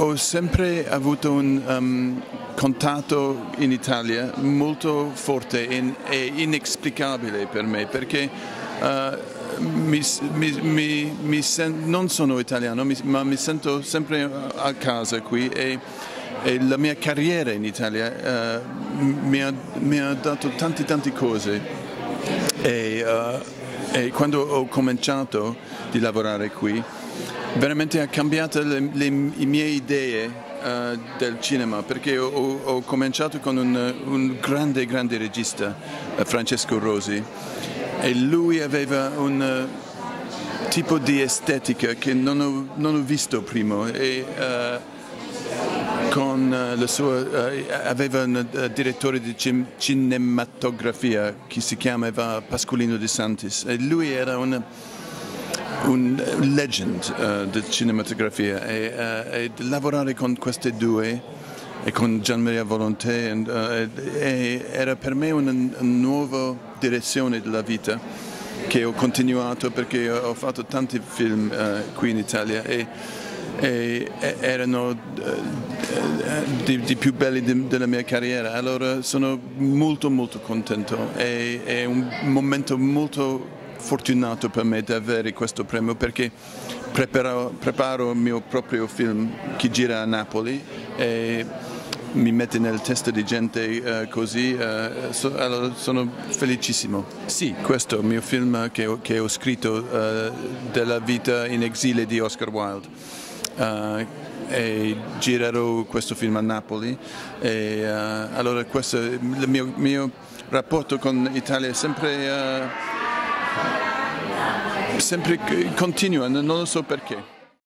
ho sempre avuto un um, contatto in Italia molto forte e inesplicabile per me perché uh, mi, mi, mi non sono italiano ma mi sento sempre a casa qui e, e la mia carriera in Italia uh, ha, mi, ha, dato tante tante cose e, uh, e quando ho cominciato di lavorare qui veramente ha cambiato le, le, le mie idee uh, del cinema perché ho, ho cominciato con un, un, grande, grande regista, uh, Francesco Rosi, e lui aveva un uh, tipo di estetica che non ho, non ho visto prima. E, con la sua, aveva un direttore di cinematografia che si chiamava Pascolino De Santis e lui era un un legend uh, di cinematografia e, uh, e, lavorare con queste due e con Gian Maria Volonté uh, era per me una, una, nuova direzione della vita che ho continuato perché ho fatto tanti film qui in Italia e, e erano di, di, più belli di, della mia carriera allora sono molto molto contento e, è un momento molto fortunato per me di avere questo premio perché preparo, preparo il mio proprio film che gira a Napoli e mi mette nel testa di gente uh, così, uh, so, allora sono felicissimo. Sì, questo è il mio film che ho, che ho scritto uh, della vita in exile di Oscar Wilde. E girerò questo film a Napoli e allora questo il mio, mio rapporto con l'Italia è sempre sempre continua, non lo so perché.